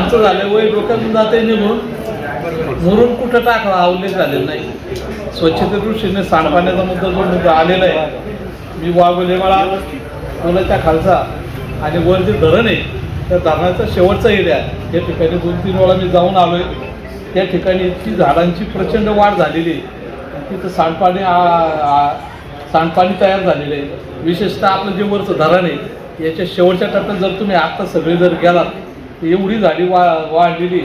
आमचं झालं वय डोक्यातून जाते निघून मुरून कुठं टाकला आवले झालेलं नाही. स्वच्छते दृष्टीने सांडपाण्याचा मुद्दा जो मुद्दा आलेला आहे मी वागवले मला पुलाच्या खालचा आणि वर जे धरण आहे त्या धरणाचा शेवटचा एरिया आहे. या ठिकाणी दोन तीन वेळा मी जाऊन आलो आहे त्या ठिकाणी इतकी झाडांची प्रचंड वाढ झालेली आहे. तिथं सांडपाणी सांडपाणी तयार झालेलं आहे. विशेषतः आपलं जे वरचं धरण आहे याच्या शेवटच्या टप्प्यात जर तुम्ही आत्ता सगळे जर गेलात एवढी झाडी वा वाढलेली.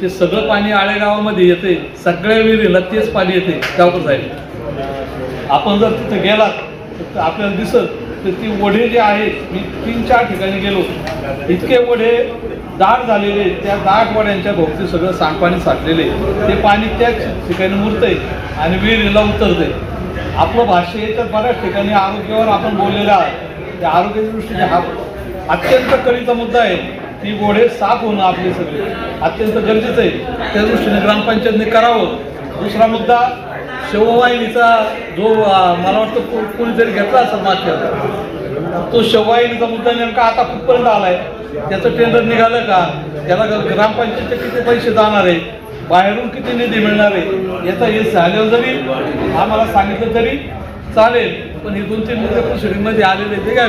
ते सगळं पाणी आळेगावामध्ये येते सगळ्या विहिरीला तेच पाणी येते गावकर साहेब. आपण जर तिथं गेलात तर आपल्याला दिसत तर ती वढे जे आहेत मी तीन चार ठिकाणी गेलो. इतके वढे दाट झालेले त्या दाट वड्यांच्या भोवती सगळं सांडपाणी साठलेले ते पाणी त्याच ठिकाणी मुरतंय आणि विहिरीला उतरतंय. आपलं भाष्य आहे तर बऱ्याच ठिकाणी आरोग्यावर आपण बोललेलं आहे. त्या आरोग्याच्या दृष्टीने हा अत्यंत कळीचा मुद्दा आहे. ती गोडे साफ होणं आपले सगळे. अत्यंत गरजेचं आहे. त्या दृष्टीने ग्रामपंचायतने करावं. दुसरा मुद्दा शेववाहिनीचा जो मला वाटतं को- कोणीतरी घेतला असेल मागच्या तो शेववाहिनीचा मुद्दा नेमका आता कुठपर्यंत आलाय? त्याचं टेंडर निघालं का? त्याला ग्रामपंचायतचे किती पैसे जाणार आहे? बाहेरून किती निधी मिळणार आहे? याचा हे झाल्यावर जरी आम्हाला सांगितलं तरी चालेल. पण हे दोन तीन मुद्दे प्रोसिडिंगमध्ये आलेले ते काय